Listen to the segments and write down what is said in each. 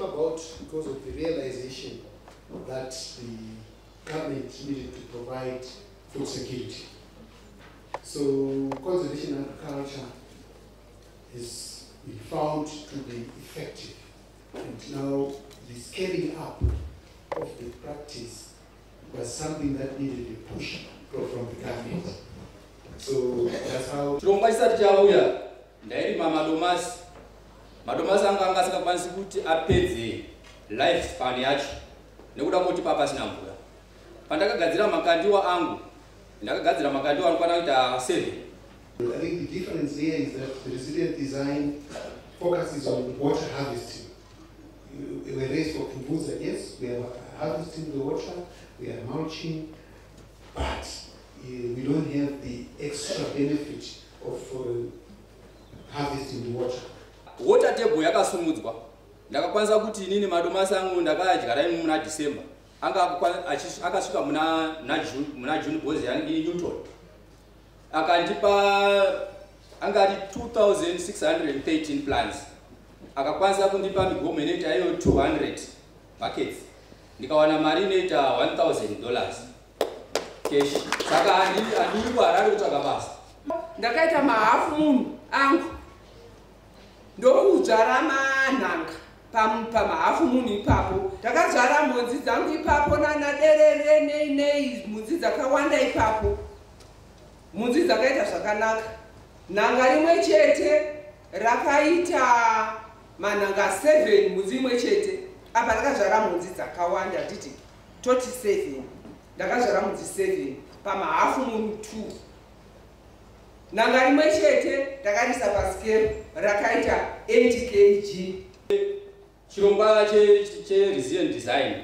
about because of the realization that the government needed to provide food security. So conservation agriculture has been found to be effective. And now the scaling up of the practice was something that needed a push from the government. So that's how madomasi anga anga asingakwanisi kuti apedze life span yacho nekuda kuti pa pasina mvura pandakagadzira makandiwa angu ndakagadzira makandiwa anokwana kuita 7 I think the difference here is that the resilient design focuses on water harvesting. Whereas for Kumbuza, yes, we are harvesting the water, we are mulching, but uh, we don't have the extra benefit of uh, harvesting the water. Water table yakasumudzwa. Ndakakwanisa kuti inini madomasi angu ndakadyara imi muna december. Anga akasvika muna muna June- bos yangi newton. Akandipa anga ari 2613 plants akakwanisa kundipa migomo inoita iyo 200 buckets. Ndikawana mari inoita 1000 dollars. Cash. Saka handi- handiri kuharare kutsvaga basa. Ndakaita mahafu munhu angu ndokudzvara manhanga pam- pamahafu munhu ipapo. Ndakadzvara mhodzi dzangu ipapo nanaderere nei nei mhodzi dzakawanda ipapo. Mhodzi dzakaita zvakanaka. Nhanga rimwe chete rakaita manhanga 7 mhodzi imwe chete. Apa ndakadzvara mhodzi dzakawanda nditi toti 7 ndakadzvara mhodzi 7 pamahafu munhu 2 nhanga rimwe chete ndakarisa paskero rakaita 8 kg chirongwa che- che- cheresilient design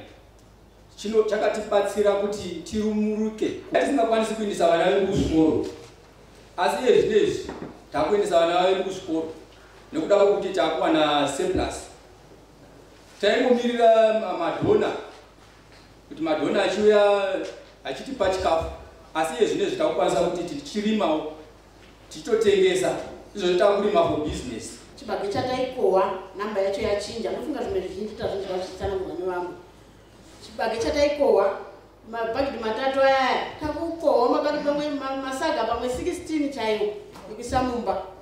chino chakatibatsira kuti tirumuruke. Tisingakwanisi kuendesa vana vedu kuzvikoro asi iye zvinezvi takuendesa vana vedu kuzvikoro nekuda kwekuti takuwana surplus taingomirira ma- madhona kuti madhona achiuya achitipa chikafu asi iye zvinezvi takukwanisa kuti tichirimawo tichitotengesa izvo takurima for business. Chibage chataikohwa namba yacho yachinja. Ndofunga zvimwe zvizhinji tazvinzwa zvichitsanangurwa nevamwe chibage chataikohwa mabhagidi matatu ayaya takukohwa mabhagidi pamwe ma- masaga pamwe 16 chaiwo ekuisa mumba